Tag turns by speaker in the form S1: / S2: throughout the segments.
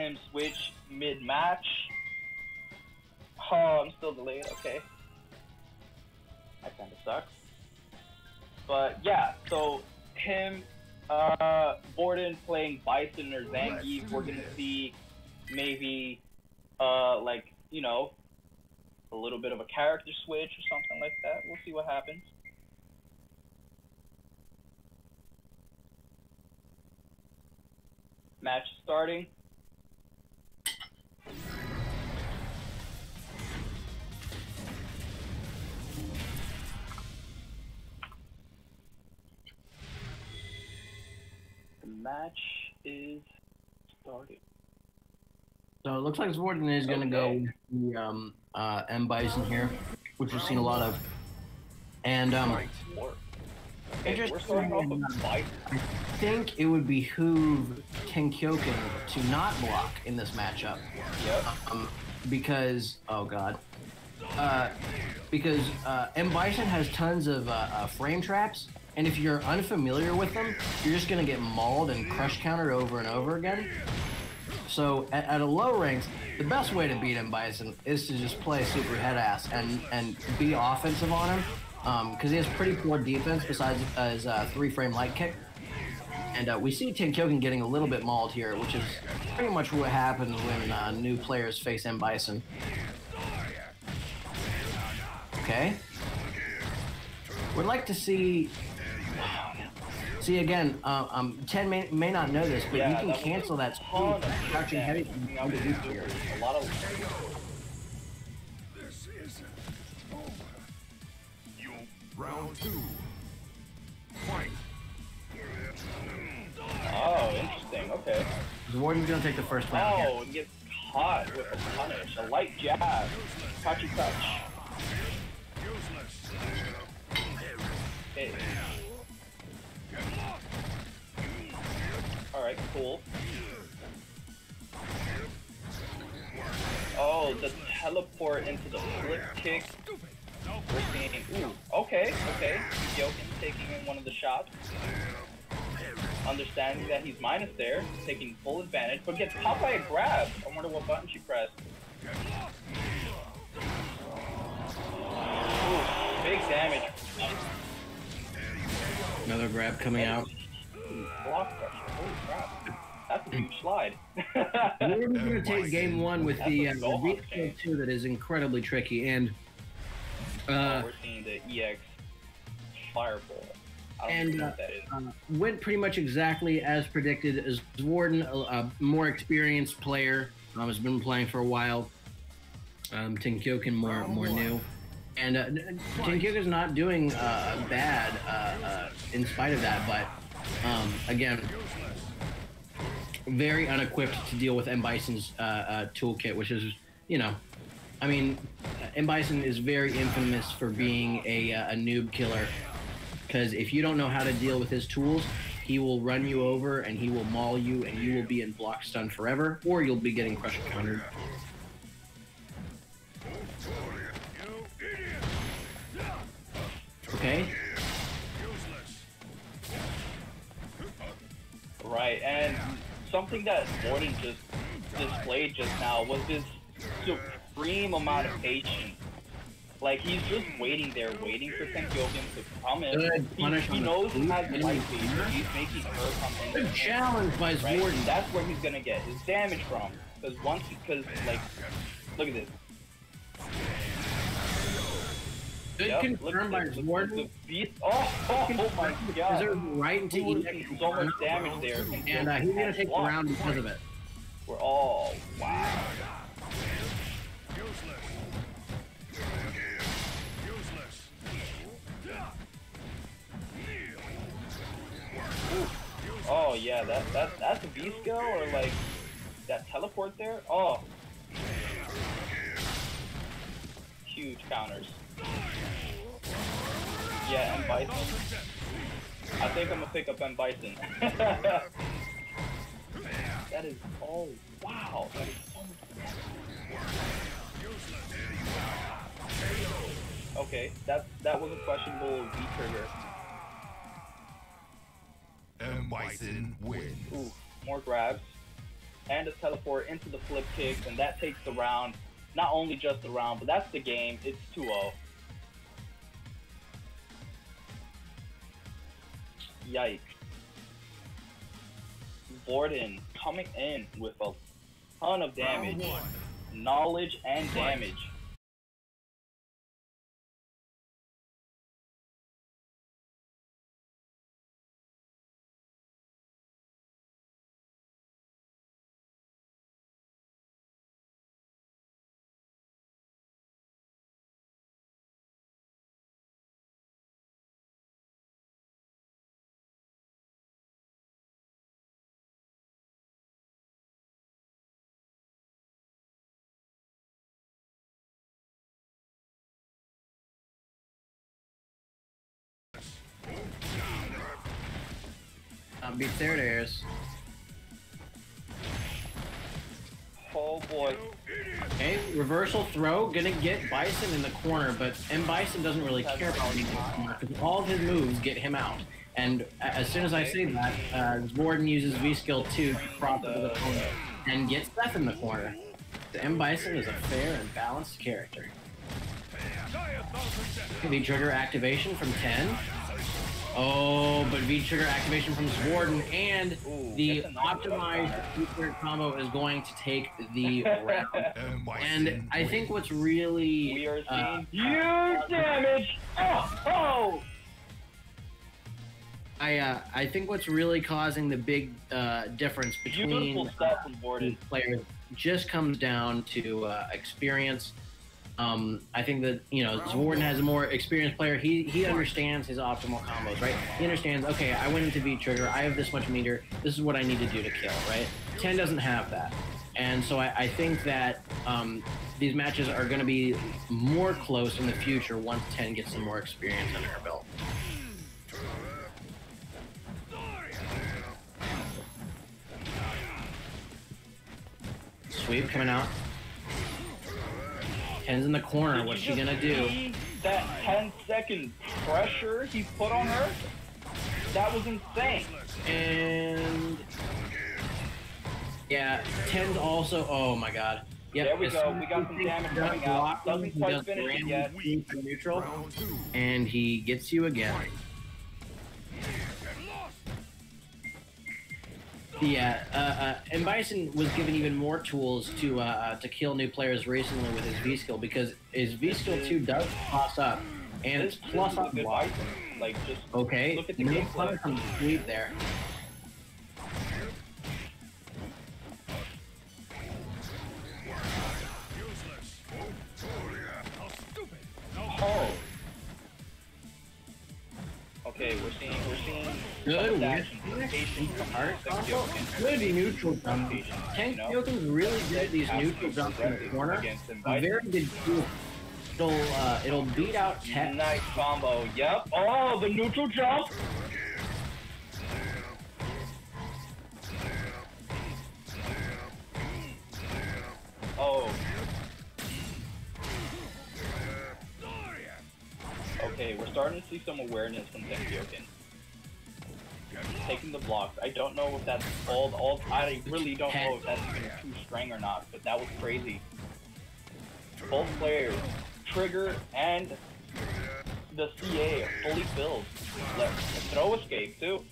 S1: him switch mid match. Oh, I'm still delayed. Okay, that kind of sucks. But yeah, so him, uh, Borden playing Bison or Zangief, we're gonna see maybe, uh, like you know, a little bit of a character switch or something like that. We'll see what happens. Match starting.
S2: So it looks like Xvordan is going to go with the um, uh, M Bison here, which we've seen a lot of. And um,
S1: Four. Okay, we're starting off with Bison.
S2: I think it would behoove Tenkyoken to not block in this matchup.
S1: Yep.
S2: Um, because, oh god. Uh, because uh, M. Bison has tons of uh, uh, frame traps, and if you're unfamiliar with them, you're just going to get mauled and crush countered over and over again. So at, at a low ranks, the best way to beat M. Bison is to just play super head ass and, and be offensive on him, because he has pretty poor defense besides his uh, three frame light kick. And uh, we see Tenkyoken getting a little bit mauled here, which is pretty much what happens when uh, new players face M. Bison. Okay. Would like to see. See again, uh, um, Ten may, may not know this, but
S1: Yeah,
S2: you can
S1: that
S2: cancel that
S1: ton
S2: speed
S1: of
S2: crouching heavy
S1: damage
S2: from
S1: coming out
S2: under
S1: of
S2: loop
S1: this
S2: here.
S1: A lot of
S3: This isn't over. You round two. Fight.
S1: Oh, interesting. Okay.
S2: The warden's gonna take the first round here.
S1: Oh, and gets caught with a punish. A light jab. Touchy touch.
S3: Useless.
S1: Okay. Alright, cool. Oh, the teleport into the flip kick. Ooh, okay, okay. Yoken taking in one of the shots. Understanding that he's minus there, taking full advantage, but gets caught by a grab. I wonder what button she pressed. Ooh, big damage.
S2: Another grab coming out.
S1: Block pressure. Holy crap. That's a huge slide.
S2: Warden's gonna take game one with the uh,
S1: That's a Gohan
S2: vehicle two that is incredibly tricky, and
S1: Oh,
S2: uh,
S1: we're seeing the EX Fireball. I don't
S2: And,
S1: know
S2: uh,
S1: what that is.
S2: uh, went pretty much exactly as predicted. As Warden, a, a more experienced player, um, has been playing for a while. Um, Tenkyoken more more new, and uh, Tenkyoken's not doing uh, bad uh, uh, in spite of that. But um, again, very unequipped to deal with M Bison's uh, uh, toolkit, which is you know, I mean, M Bison is very infamous for being a, uh, a noob killer because if you don't know how to deal with his tools, he will run you over and he will maul you, and you will be in block stun forever, or you'll be getting crushed countered. Okay.
S1: Something that Gordon just displayed just now was this supreme amount of patience. Like he's just waiting there, waiting for Tenkyoken to come in. He, he knows he has the
S2: and
S1: light
S2: the
S1: so he's making her come in.
S2: Good challenge by
S1: Right?
S2: Xvordan.
S1: That's where he's gonna get his damage from. Because once, because like, look at this.
S2: Good
S1: Yep, look
S2: confirmed by
S1: at this. Look-
S2: Xvordan.
S1: The beast. Oh, oh, oh my god.
S2: Deserved right into
S1: We would've
S2: EX
S1: seen so much damage there.
S2: and uh, he's gonna take the round because of it.
S1: We're all wow.
S3: Useless. Useless.
S1: Oh yeah, that that that's a V skill or like that teleport there. Oh, huge counters. Yeah, and Bison. I think I'm gonna pick up M Bison. that is oh wow, that is so much. Okay, that that was a questionable V trigger.
S3: M. Bison wins.
S1: Ooh, more grabs. and a teleport into the flip kick, and that takes the round. Not only just the round, but that's the game. It's oh. 2-0. Yikes. Borden coming in with a ton of damage, knowledge and damage.
S2: It is.
S1: Oh boy.
S2: Okay, reversal throw, gonna get Bison in the corner, but M Bison doesn't really care about anything because all of his moves get him out. And as soon as I say that, uh, Xvordan uses V skill 2 to prop up his opponent and gets Seth in the corner. The M Bison is a fair and balanced character.
S3: Die a thousand deaths.
S2: V trigger activation from 10. Oh, but V trigger activation from Xvordan and
S1: Ooh,
S2: the
S1: gets a nice
S2: optimized V trigger combo is going to take the round.
S3: And,
S2: And I think what's really
S1: We are
S2: uh,
S1: seeing huge damage. Oh, oh.
S2: I uh, I think what's really causing the big uh, difference between
S1: Beautiful stuff
S2: these players just comes down to uh, experience. Um, I think that you know Xvordan has a more experienced player. He he understands his optimal combos, right? He understands. Okay, I went into V trigger. I have this much meter. This is what I need to do to kill, right? Ten doesn't have that, and so I, I think that um, these matches are going to be more close in the future once Ten gets some more experience under her belt. Sweep coming out. Ten's in the corner. What's she gonna do?
S1: That 10 second pressure he put on her? That was insane.
S2: And yeah, Ten's also. Oh my god. Yep,
S1: There we go. We got some damage coming out. Doesn't quite finish it yet.
S2: neutral, and he gets you again. Yeah, uh, uh, and Bison was given even more tools to uh, uh, to kill new players recently with his V skill because his V skill two does toss up, and it's plus up block.
S1: Like, just
S2: Okay,
S1: Look at the
S2: from sweep there.
S3: Useless. How stupid.
S1: Oh. Okay, we're seeing we're seeing
S2: Good
S1: some
S2: win.
S1: action from
S2: Art
S1: Sexyoken.
S2: Good neutral jump. Tank
S1: know?
S2: Really good at these neutral jumps in the corner. A very good tool. It'll uh, it'll beat out Tet.
S1: Nice combo. Yep. Oh, the neutral jump. Oh. Okay, we're starting to see some awareness from Sexyoken. Taking the blocks. I don't know if that's all. All I really don't know if that's even two string or not, but that was crazy. Both players, Trigger and the CA, are fully filled. Let throw escape too.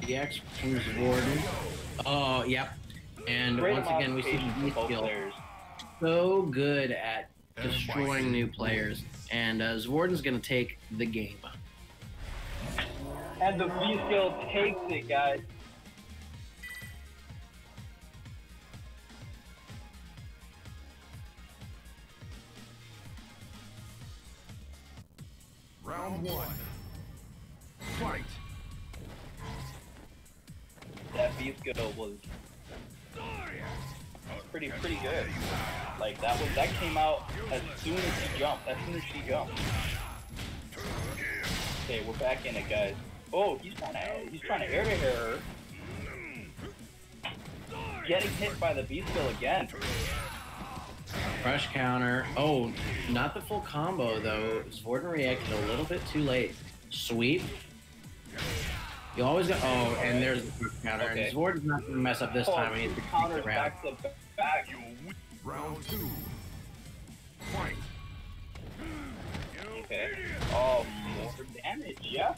S2: DX from Warden. Oh, yep. And
S1: Great
S2: once again, we see
S1: modification
S2: the
S1: for
S2: skill
S1: players.
S2: so good at destroying new players. And uh, Xvordan's gonna take the game.
S1: And the V skill takes it, guys.
S3: Round one. Fight.
S1: That V skill was pretty pretty good. Like that was that came out as soon as he jumped. As soon as she jumped. Okay, we're back in it, guys. Oh, he's trying to he's trying to air to air her. Getting hit by the beast skill again.
S2: Crush counter. Oh, not the full combo though. Xvordan reacted a little bit too late. Sweep. You always got. Oh, and there's the quick counter.
S1: Okay.
S2: And Zord is not going to mess up this
S1: Oh,
S2: time. He needs to
S1: counters
S2: keep the round.
S1: back to back.
S3: Round two. Fight.
S1: Okay. Oh, damage. Yeah.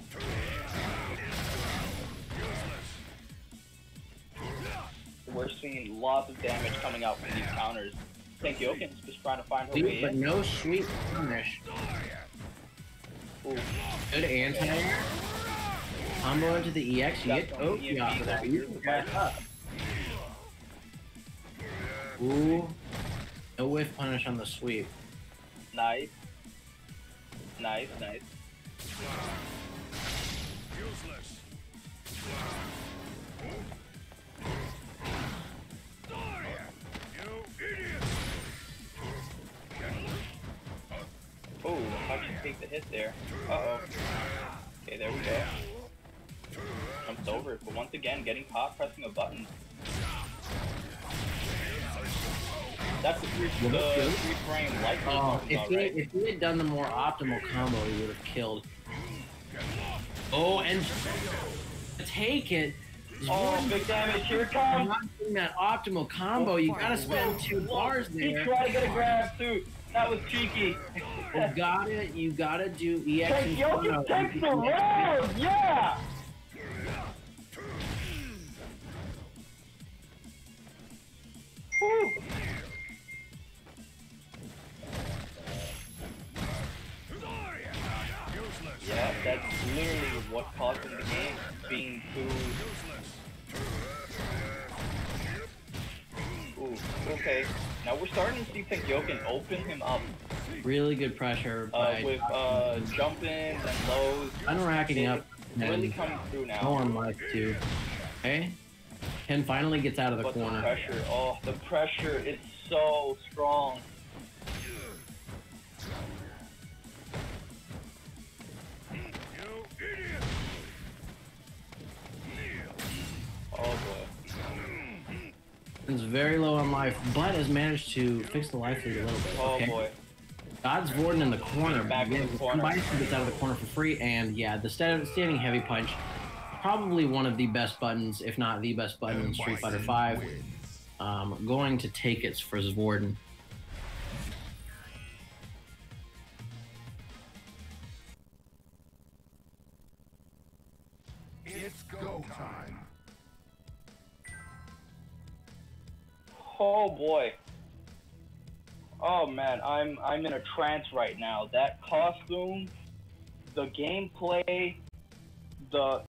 S1: We're seeing lots of damage coming out from these counters. Thank you. Okay, just trying to find her way
S2: but
S1: in.
S2: no sweet punish.
S1: Ooh,
S2: Good anti-air. Combo into the EX. You get
S1: the
S2: off of that. You back up. Ooh. No whiff punish on the sweep.
S1: nice. Nice, nice.
S3: Useless. You.
S1: Oh, how'd she take the hit there? Uh oh. Okay, there we go. Jumps over, but once again, getting caught pressing a button. That's the three,
S2: Well,
S1: the
S2: that's good.
S1: three frame light
S2: Oh, if
S1: button,
S2: he,
S1: right?
S2: if he had done the more optimal combo, he would have killed. Oh, and take it.
S1: Oh, big damage, here it
S2: I'm
S1: comes!
S2: not doing that optimal combo. You gotta spend two bars
S1: He
S2: there.
S1: tried to get a grab too. That was cheeky.
S2: You gotta, you gotta do EX
S1: Take
S2: Inferno.
S1: Jokic takes the round, yeah! Whew. That's literally what caused him the game being too. Ooh, okay. Now we're starting to see Tenkyoken open him up
S2: Really good pressure
S1: uh,
S2: by
S1: with uh, jump ins and lows.
S2: unracking up
S1: Really coming through now.
S2: no
S1: now.
S2: on life too. Okay, Ken finally gets out of the
S1: But the
S2: corner.
S1: pressure, oh, the pressure is so strong.
S2: Is very low on life, but has managed to fix the life lead a little bit.
S1: Oh boy.
S2: God's Vorden in the corner.
S1: Back in
S2: Yeah,
S1: the corner.
S2: Bison gets out of the corner for free, and yeah, the standing heavy punch, probably one of the best buttons, if not the best button in Street Fighter Five. Um, going to take it for
S1: Xvordan. I'm I'm in a trance right now. That costume, the gameplay, the